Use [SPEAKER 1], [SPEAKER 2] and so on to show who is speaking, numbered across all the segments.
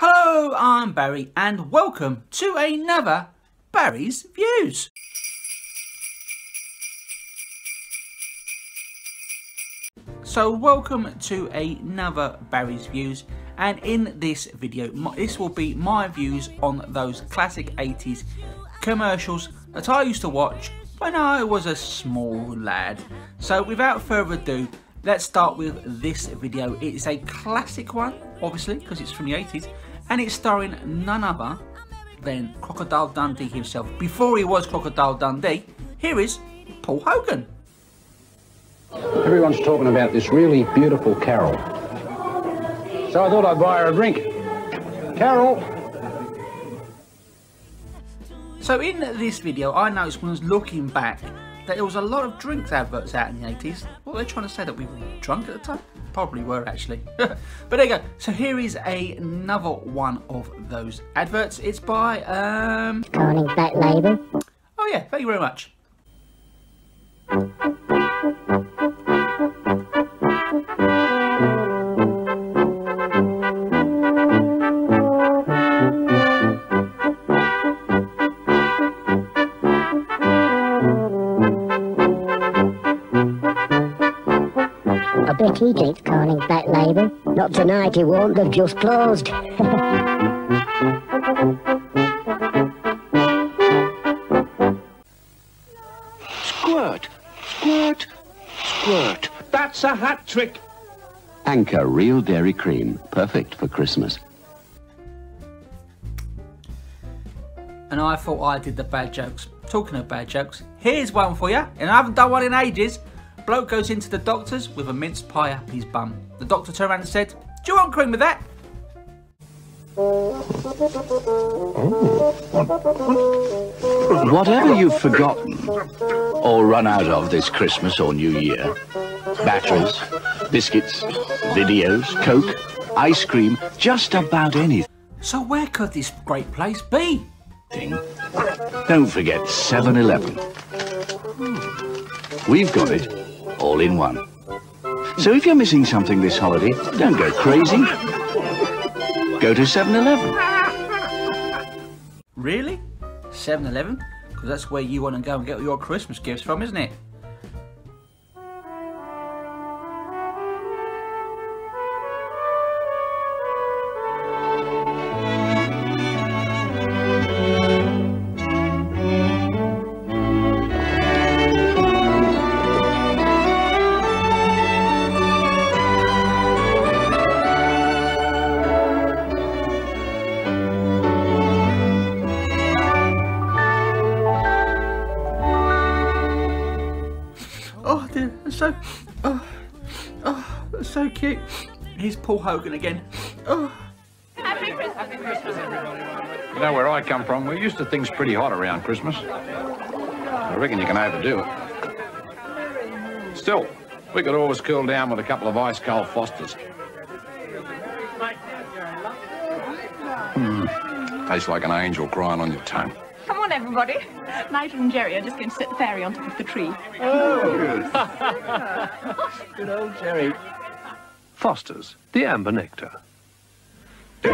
[SPEAKER 1] Hello, I'm Barry, and welcome to another Barry's Views. So, welcome to another Barry's Views, and in this video, this will be my views on those classic 80s commercials that I used to watch when I was a small lad. So, without further ado, let's start with this video. It is a classic one, obviously, because it's from the 80s, and it's starring none other than Crocodile Dundee himself. Before he was Crocodile Dundee, here is Paul Hogan.
[SPEAKER 2] Everyone's talking about this really beautiful Carol. So I thought I'd buy her a drink. Carol!
[SPEAKER 1] So in this video, I noticed when I was looking back that there was a lot of drinks adverts out in the 80s. What were they trying to say, that we were drunk at the time? Probably were actually. but there you go. So here is a, another one of those adverts. It's by... Um...
[SPEAKER 3] Carling Black Label.
[SPEAKER 1] Oh yeah, thank you very much.
[SPEAKER 3] Bet he drinks Carling Black Label. Not tonight, he won't. They've just closed.
[SPEAKER 4] squirt, squirt, squirt.
[SPEAKER 2] That's a hat trick.
[SPEAKER 4] Anchor Real Dairy Cream. Perfect for Christmas.
[SPEAKER 1] And I thought I did the bad jokes. Talking of bad jokes, here's one for you. And I haven't done one in ages. Bloke goes into the doctor's with a mince pie up his bum. The doctor turned around and said, Do you want cream with that? Oh.
[SPEAKER 4] Whatever you've forgotten or run out of this Christmas or New Year, batteries, biscuits, videos, Coke, ice cream, just about anything.
[SPEAKER 1] So where could this great place be?
[SPEAKER 4] Don't forget 7-Eleven. We've got it all in one. So if you're missing something this holiday, don't go crazy. Go to 7-Eleven.
[SPEAKER 1] Really? 7-Eleven? Because that's where you want to go and get your Christmas gifts from, isn't it? So, oh, oh, that's so cute. Here's Paul Hogan again. Oh.
[SPEAKER 5] Happy Christmas. Happy Christmas, everybody.
[SPEAKER 2] You know where I come from, we're used to things pretty hot around Christmas. I reckon you can overdo it. Still, we could always cool down with a couple of ice cold Fosters. Hmm. Tastes like an angel crying on your tongue.
[SPEAKER 5] Come on, everybody. Nigel and Jerry are just going to set the fairy on top of the tree.
[SPEAKER 6] Oh, good. good old Jerry. Foster's, the amber nectar. But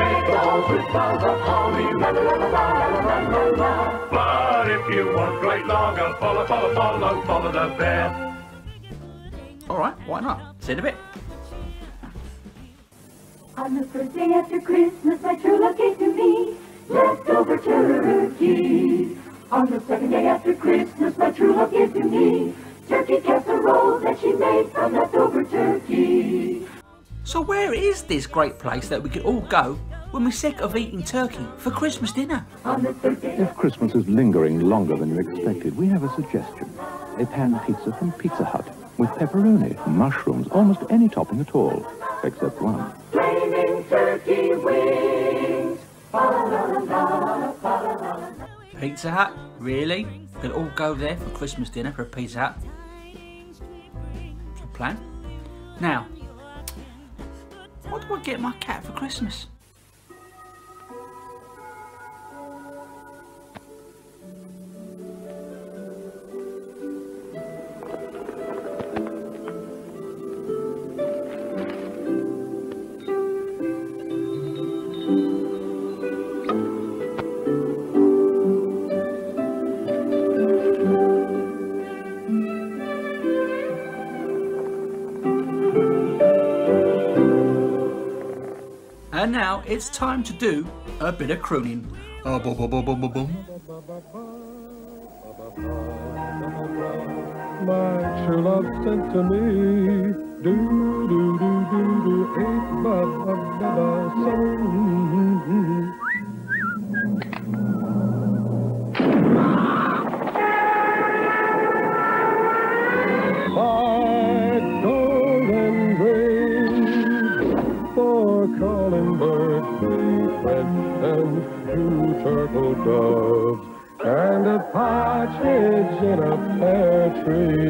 [SPEAKER 7] if you want great lager, follow, follow, follow, follow the bear.
[SPEAKER 1] All right, why not? See in a bit.
[SPEAKER 8] On the first day after Christmas, my true love gave to me leftover turkey. On the second day after Christmas, my true love gave to me turkey casserole that she made from leftover turkey.
[SPEAKER 1] So where is this great place that we could all go when we're sick of eating turkey for Christmas dinner?
[SPEAKER 9] If Christmas is lingering longer than you expected, we have a suggestion. A pan pizza from Pizza Hut with pepperoni, mushrooms, almost any topping at all, except one.
[SPEAKER 1] Pizza Hut? Really? Could all go there for Christmas dinner for a Pizza Hut. Good plan. Now, what do I get my cat for Christmas? Now it's time to do a bit of crooning. Uh, boom.
[SPEAKER 10] My true love sent to me. Do do do do do eight ba ba ba ba so. And a partridge in a pear tree.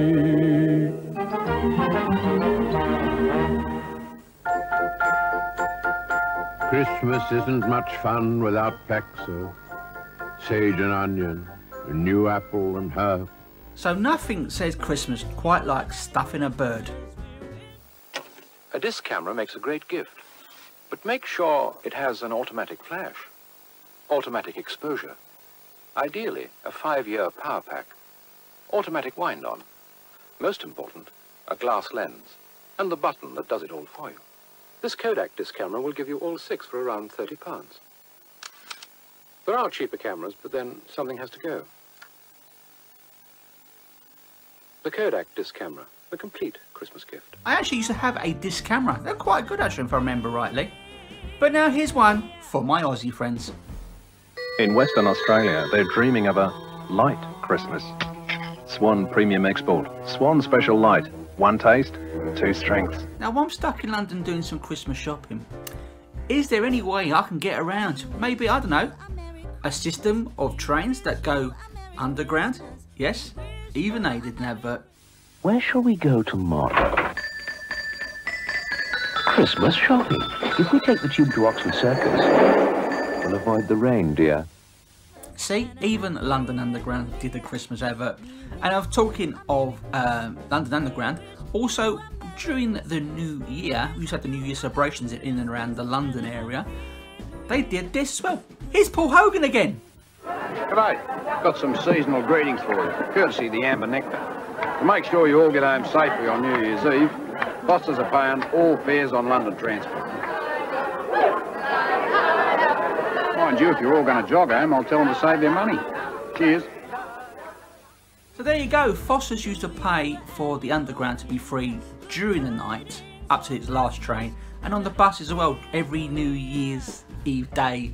[SPEAKER 11] Christmas isn't much fun without Paxo, sage and onion, a new apple and herb.
[SPEAKER 1] So nothing says Christmas quite like stuffing a bird.
[SPEAKER 12] A disc camera makes a great gift, but make sure it has an automatic flash, automatic exposure, ideally a five-year power pack, automatic wind-on, most important, a glass lens, and the button that does it all for you. This Kodak disc camera will give you all six for around 30 pounds. There are cheaper cameras, but then something has to go. The Kodak disc camera, the complete Christmas gift.
[SPEAKER 1] I actually used to have a disc camera. They're quite good actually if I remember rightly. But now here's one for my Aussie friends.
[SPEAKER 13] In Western Australia, they're dreaming of a light Christmas. Swan Premium Export. Swan Special Light. One taste, two strengths.
[SPEAKER 1] Now I'm stuck in London doing some Christmas shopping. Is there any way I can get around? Maybe, I don't know, a system of trains that go underground? Yes, even they did an advert.
[SPEAKER 4] Uh, Where shall we go tomorrow? Christmas shopping. If we take the tube to Oxford Circus, we'll avoid the rain, dear.
[SPEAKER 1] See, even London Underground did a Christmas advert. And I'm talking of um, London Underground. Also, during the New Year, we used to have the New Year celebrations in and around the London area. They did this as well. Here's Paul Hogan again.
[SPEAKER 2] G'day. Got some seasonal greetings for you, courtesy of the Amber Nectar. To make sure you all get home safely on New Year's Eve, Fosters are paying all fares on London transport. Mind you, if you're all going to jog eh? home, I'll tell them to save their money. Cheers.
[SPEAKER 1] So there you go. Foster's used to pay for the underground to be free during the night up to its last train, and on the bus as well every New Year's Eve day,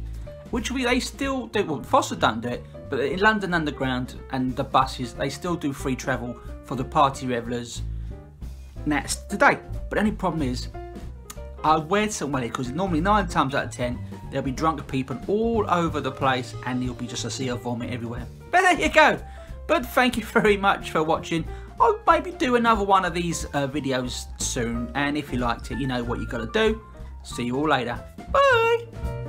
[SPEAKER 1] which we they still do. Well, Foster don't do it, but in London Underground and the buses they still do free travel for the party revellers. And that's today. But the only problem is, I wait somewhere because normally nine times out of ten there'll be drunk people all over the place, and there'll be just a sea of vomit everywhere. But there you go. But thank you very much for watching. I'll maybe do another one of these uh, videos soon. And if you liked it, you know what you got to do. See you all later. Bye.